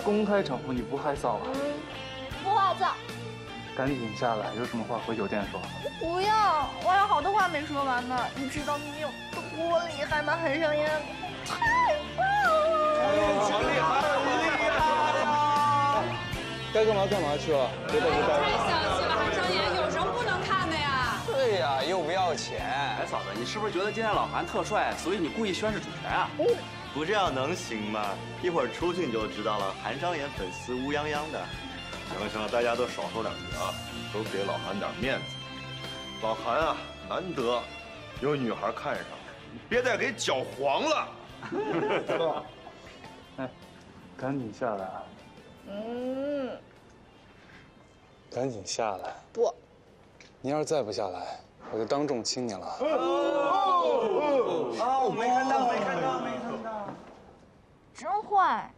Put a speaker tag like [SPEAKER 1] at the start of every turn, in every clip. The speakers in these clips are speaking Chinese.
[SPEAKER 1] 公开场合你不害臊啊？
[SPEAKER 2] 不害臊。
[SPEAKER 1] 赶紧下来，有什么话回酒店说。
[SPEAKER 2] 不要，我还有好多话没说完呢。你知道你有多厉害吗？韩商言，太棒了！
[SPEAKER 3] 好厉害，好厉害！
[SPEAKER 1] 该干嘛干嘛去了，别在这待
[SPEAKER 4] 太小气了，韩商言，有什么不能看的呀？
[SPEAKER 3] 对呀，又不要钱。
[SPEAKER 5] 哎，嫂子，你是不是觉得今天老韩特帅，所以你故意宣誓主权啊？
[SPEAKER 6] 不这样能行吗？一会儿出去你就知道了。韩商言粉丝乌泱泱的。
[SPEAKER 7] 行了行了，大家都少说两句啊，都给老韩点面子。老韩啊，难得有女孩看上，别再给搅黄了。
[SPEAKER 1] 哥，哎，赶紧下来啊！
[SPEAKER 2] 嗯，
[SPEAKER 1] 赶紧下来。
[SPEAKER 2] 不，
[SPEAKER 1] 你要是再不下来，我就当众亲你了。
[SPEAKER 2] 坏，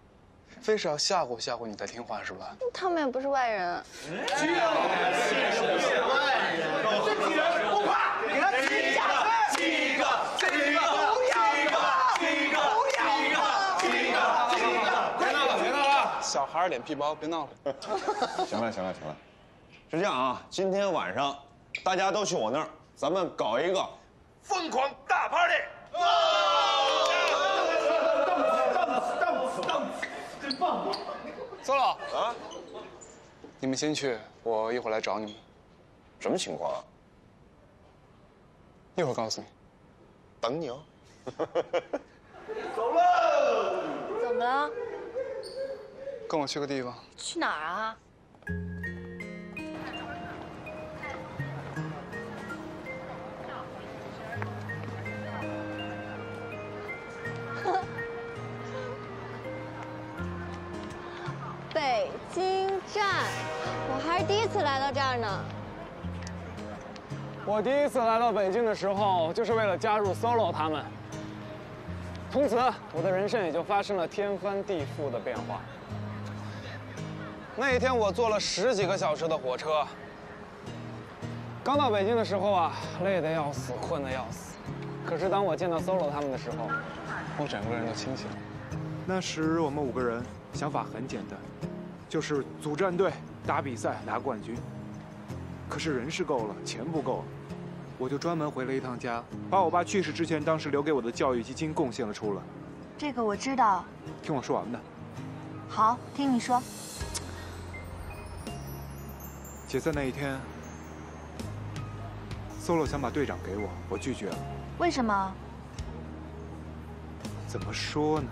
[SPEAKER 1] 非是要吓唬吓唬你才听话是吧？
[SPEAKER 2] 他们也不是外人。
[SPEAKER 3] 进来，现身外人，不怕。七个，七个，七个，七个，七个，不要，七个，七个，七个。
[SPEAKER 1] 别闹了，别闹了，小孩脸皮薄，别闹了。
[SPEAKER 7] 行了，行了，行了。是这样啊，今天晚上，大家都去我那儿，咱们搞一个疯狂大 party。
[SPEAKER 1] Solo 啊，你们先去，我一会儿来找你们。
[SPEAKER 7] 什么情况啊？
[SPEAKER 1] 一会儿告诉你。
[SPEAKER 7] 等你哦。
[SPEAKER 3] 走喽！
[SPEAKER 2] 怎么了？
[SPEAKER 1] 跟我去个地方。
[SPEAKER 2] 去哪儿啊？
[SPEAKER 8] 北京站，我还是第一次来到这儿呢。
[SPEAKER 1] 我第一次来到北京的时候，就是为了加入 solo 他们。从此，我的人生也就发生了天翻地覆的变化。那一天，我坐了十几个小时的火车。刚到北京的时候啊，累得要死，困得要死。可是当我见到 solo 他们的时候，我整个人都清醒了。
[SPEAKER 9] 那时我们五个人想法很简单，就是组战队、打比赛、拿冠军。可是人是够了，钱不够了，我就专门回了一趟家，把我爸去世之前当时留给我的教育基金贡献了出来。
[SPEAKER 2] 这个我知道。
[SPEAKER 9] 听我说完的。
[SPEAKER 2] 好，听你说。
[SPEAKER 9] 解散那一天，solo 想把队长给我，我拒绝了。
[SPEAKER 2] 为什么？
[SPEAKER 9] 怎么说呢？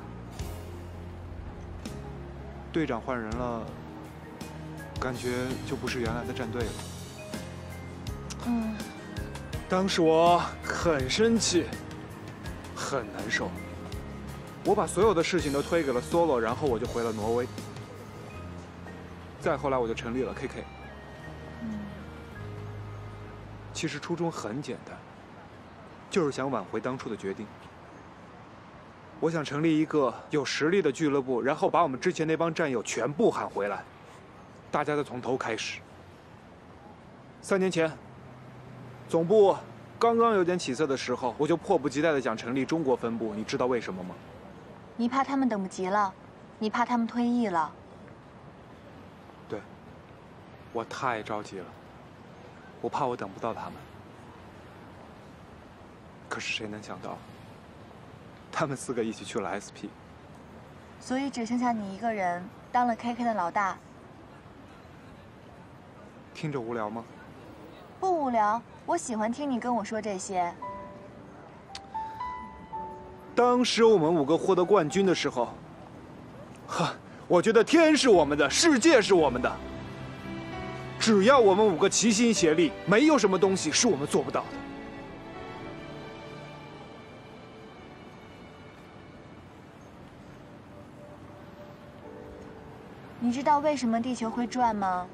[SPEAKER 9] 队长换人了，感觉就不是原来的战队了。
[SPEAKER 2] 嗯，
[SPEAKER 9] 当时我很生气，很难受。我把所有的事情都推给了 solo，然后我就回了挪威。再后来我就成立了 KK。
[SPEAKER 2] 嗯，
[SPEAKER 9] 其实初衷很简单，就是想挽回当初的决定。我想成立一个有实力的俱乐部，然后把我们之前那帮战友全部喊回来，大家再从头开始。三年前，总部刚刚有点起色的时候，我就迫不及待的想成立中国分部。你知道为什么吗？
[SPEAKER 2] 你怕他们等不及了，你怕他们退役了。
[SPEAKER 9] 对，我太着急了，我怕我等不到他们。可是谁能想到？他们四个一起去了 SP，
[SPEAKER 2] 所以只剩下你一个人当了 KK 的老大。
[SPEAKER 9] 听着无聊吗？
[SPEAKER 2] 不无聊，我喜欢听你跟我说这些。
[SPEAKER 9] 当时我们五个获得冠军的时候，呵，我觉得天是我们的，世界是我们的。只要我们五个齐心协力，没有什么东西是我们做不到的。
[SPEAKER 2] 你知道为什么地球会转吗？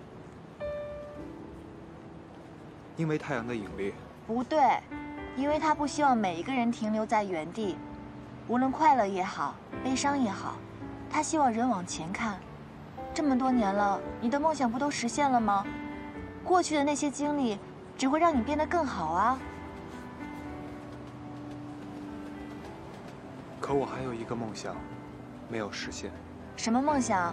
[SPEAKER 9] 因为太阳的引力。
[SPEAKER 2] 不对，因为他不希望每一个人停留在原地，无论快乐也好，悲伤也好，他希望人往前看。这么多年了，你的梦想不都实现了吗？过去的那些经历，只会让你变得更好啊。
[SPEAKER 9] 可我还有一个梦想，没有实现。
[SPEAKER 2] 什么梦想？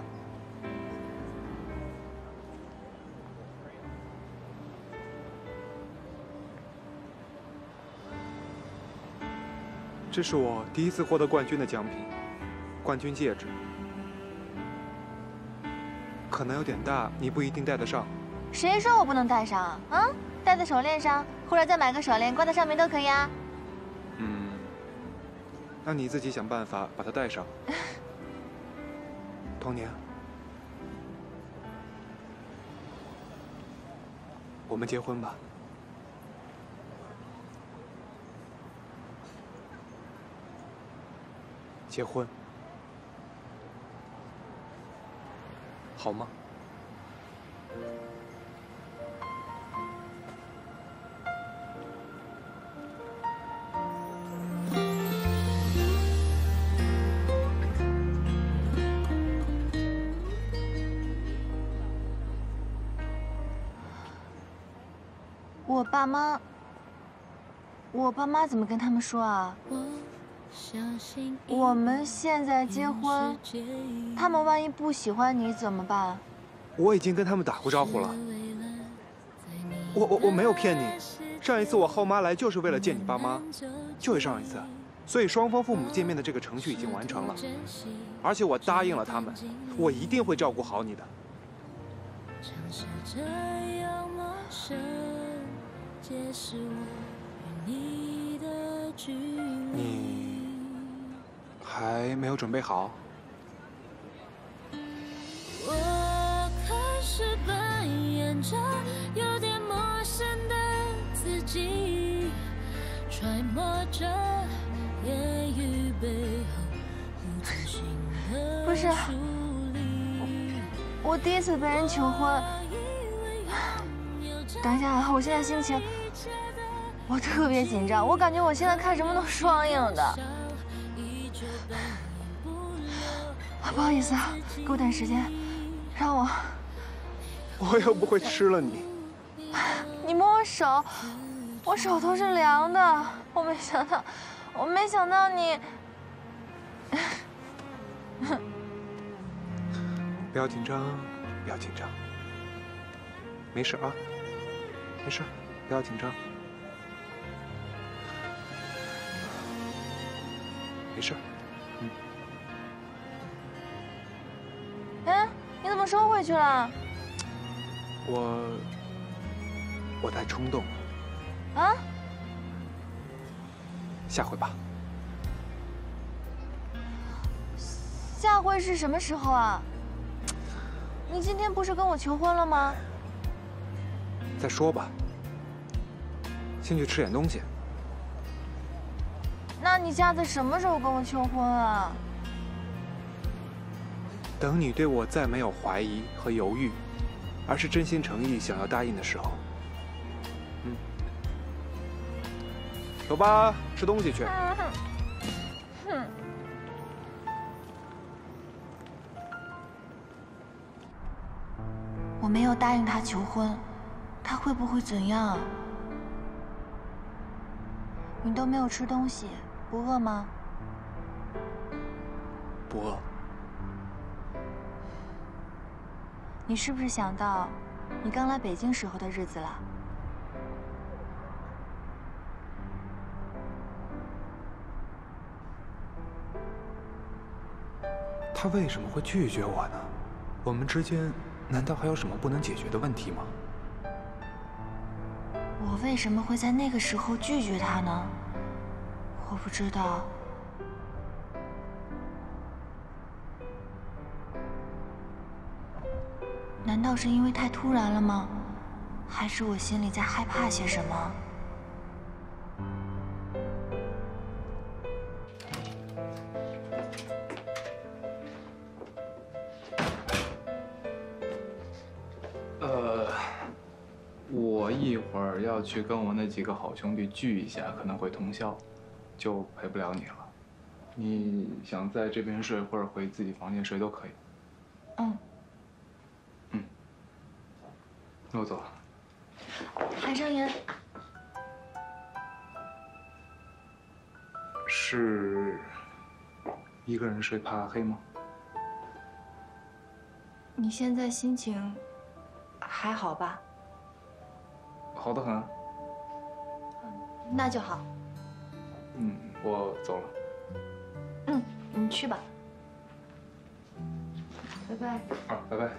[SPEAKER 9] 这是我第一次获得冠军的奖品，冠军戒指。可能有点大，你不一定戴得上。
[SPEAKER 2] 谁说我不能戴上啊？啊，戴在手链上，或者再买个手链挂在上面都可以啊。
[SPEAKER 9] 嗯，那你自己想办法把它戴上。童年，我们结婚吧。结婚，好吗？
[SPEAKER 2] 我爸妈，我爸妈怎么跟他们说啊？我们现在结婚，他们万一不喜欢你怎么办？
[SPEAKER 9] 我已经跟他们打过招呼了。我我我没有骗你，上一次我后妈来就是为了见你爸妈，就是上一次，所以双方父母见面的这个程序已经完成了，而且我答应了他们，我一定会照顾好你的。你还没有准备好？
[SPEAKER 10] 我开始扮演着有点陌生的自己，揣摩着言语背后不自信的
[SPEAKER 2] 不是，我第一次被人求婚。等一下，我现在心情，我特别紧张，我感觉我现在看什么都双影的。不好意思啊，给我点时间，让我。
[SPEAKER 9] 我又不会吃了你。
[SPEAKER 2] 你摸我手，我手头是凉的。我没想到，我没想到你。
[SPEAKER 9] 不要紧张，不要紧张，没事啊，没事，不要紧张，没事，嗯。
[SPEAKER 2] 收回去了？
[SPEAKER 9] 我我太冲动了。
[SPEAKER 2] 啊？
[SPEAKER 9] 下回吧。
[SPEAKER 2] 下回是什么时候啊？你今天不是跟我求婚了吗？
[SPEAKER 9] 再说吧。先去吃点东西。
[SPEAKER 2] 那你下次什么时候跟我求婚啊？
[SPEAKER 9] 等你对我再没有怀疑和犹豫，而是真心诚意想要答应的时候。嗯。走吧，吃东西去。
[SPEAKER 2] 哼。我没有答应他求婚，他会不会怎样？你都没有吃东西，不饿吗？
[SPEAKER 9] 不饿。
[SPEAKER 2] 你是不是想到你刚来北京时候的日子了？
[SPEAKER 9] 他为什么会拒绝我呢？我们之间难道还有什么不能解决的问题吗？
[SPEAKER 2] 我为什么会在那个时候拒绝他呢？我不知道。难道是因为太突然了吗？还是我心里在害怕些什么？
[SPEAKER 11] 呃，我一会儿要去跟我那几个好兄弟聚一下，可能会通宵，就陪不了你了。你想在这边睡，或者回自己房间睡都可以。
[SPEAKER 2] 嗯。
[SPEAKER 11] 嗯。那我走了。
[SPEAKER 2] 韩商言，
[SPEAKER 9] 是一个人睡怕黑吗？
[SPEAKER 2] 你现在心情还好吧？
[SPEAKER 11] 好的很。
[SPEAKER 2] 那就好。
[SPEAKER 11] 嗯，我走了。
[SPEAKER 2] 嗯，你去吧。拜拜。
[SPEAKER 11] 啊，拜拜。